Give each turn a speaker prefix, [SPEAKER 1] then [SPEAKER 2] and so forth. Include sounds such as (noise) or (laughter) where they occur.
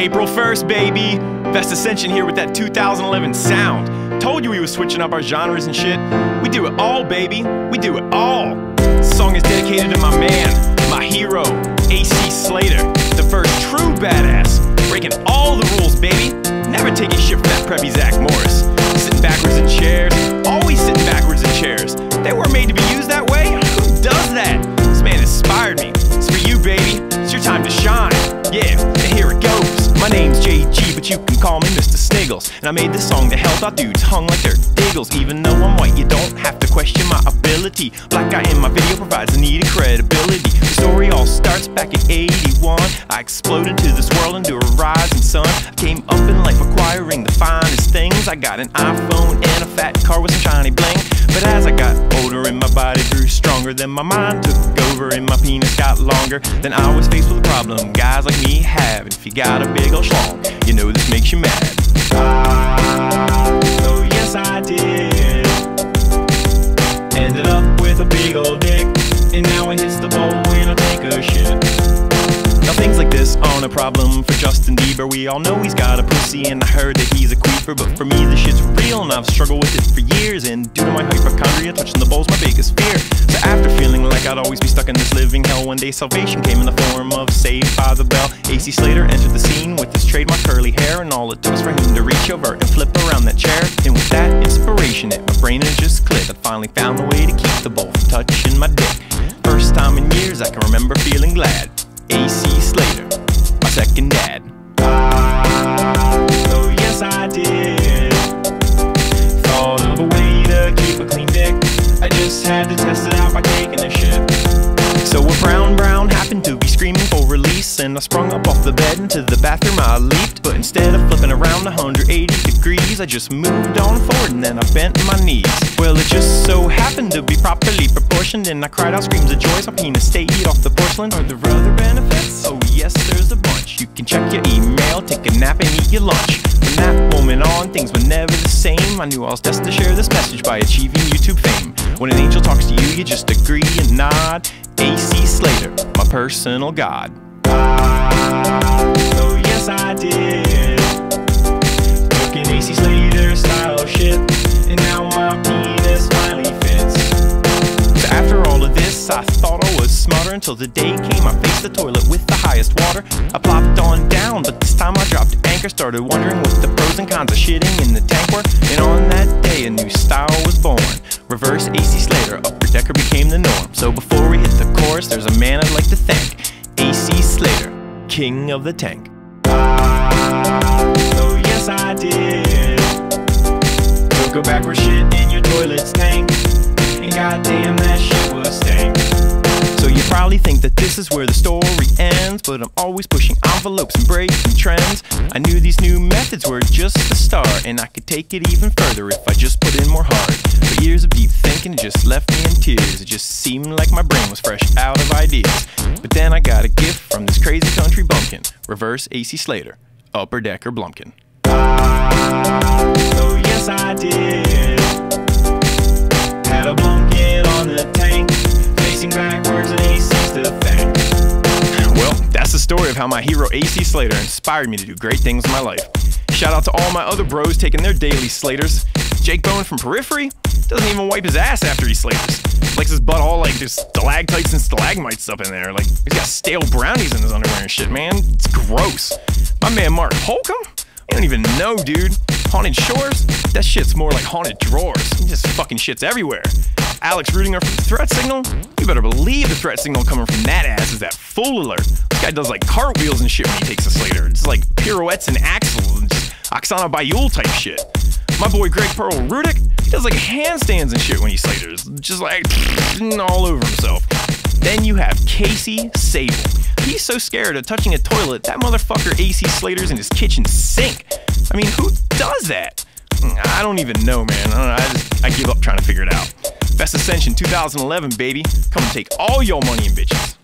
[SPEAKER 1] April 1st, baby. Vestascension here with that 2011 sound. Told you we was switching up our genres and shit. We do it all, baby. We do it all. This song is dedicated to my man, my hero, AC Slater, the first true badass, breaking all the rules, baby. Never taking shit from that preppy Zach Morris. Sitting backwards in chairs, always sitting backwards in chairs. They weren't made to be used that way. Who does that? This man inspired me. It's for you, baby. It's your time to shine. Yeah, you can call me Mr. Sniggles. And I made this song to help out dudes hung like they're diggles. Even though I'm white, you don't have to question my ability. Black guy in my video provides needed credibility. The story all starts back in 81. I exploded to this world into a rising sun. I came up in life acquiring the finest things. I got an iPhone and a fat car with some shiny bling. But as I got older and my body grew stronger, then my mind took over and my penis got longer. Then I was faced with a problem guys like me have. If you got a big old schlong, you know this makes you mad. Problem for Justin Bieber. We all know he's got a pussy, and I heard that he's a queefer. But for me, this shit's real, and I've struggled with it for years. And due to my hypochondria, touching the bowl's my biggest fear. So after feeling like I'd always be stuck in this living hell, one day salvation came in the form of Saved by the Bell. AC Slater entered the scene with his trademark curly hair, and all it took was for him to reach over and flip around that chair. And with that inspiration, it my brain had just clicked. I finally found a way to keep the bowl from touching my dick. First time in years I can remember feeling glad. AC I sprung up off the bed into the bathroom I leaped. But instead of flipping around 180 degrees I just moved on forward and then I bent my knees. Well it just so happened to be properly proportioned And I cried out screams of joy. So penis stayed off the porcelain. Are there other benefits? Oh yes there's a bunch. You can check your email, take a nap and eat your lunch. From that moment on things were never the same. I knew I was destined to share this message by achieving YouTube fame. When an angel talks to you you just agree and nod. AC Slater, my personal god. Oh yes I did. AC Slater style shit, and now my penis finally fits. So after all of this, I thought I was smarter until the day came. I faced the toilet with the highest water. I plopped on down, but this time I dropped anchor. Started wondering what the pros and cons of shitting in the tank were. And on that day, a new style was born. Reverse AC Slater, upper decker became the norm. So before we hit the chorus, there's a man I'd like to thank king of the tank. Oh yes I did. A backward shit think that this is where the story ends, but I'm always pushing envelopes and breaking trends. I knew these new methods were just the start, and I could take it even further if I just put in more heart. But years of deep thinking just left me in tears. It just seemed like my brain was fresh out of ideas. But then I got a gift from this crazy country bumpkin, reverse AC Slater, upper decker Blumpkin. Story of how my hero AC Slater inspired me to do great things in my life. Shout out to all my other bros taking their daily Slaters. Jake Bowen from Periphery doesn't even wipe his ass after he Slaters. Likes his butt all like there's stalactites and stalagmites up in there. Like he's got stale brownies in his underwear and shit, man. It's gross. My man Mark Holcomb? You don't even know, dude. Haunted Shores? That shit's more like haunted drawers. Just fucking shits everywhere. Alex Rudinger from Threat Signal? You better believe the threat signal coming from that ass is that full alert. This guy does like cartwheels and shit when he takes a Slater. It's like pirouettes and axels and Oksana Bayul type shit. My boy Greg Pearl Rudick, he does like handstands and shit when he Slaters. Just like (sniffs) all over himself. Then you have Casey Sabol. He's so scared of touching a toilet, that motherfucker AC Slaters in his kitchen sink. I mean, who does that? Mm, I don't even know, man. I, I, just, I give up trying to figure it out. Vestascension 2011, baby. Come and take all your money and bitches.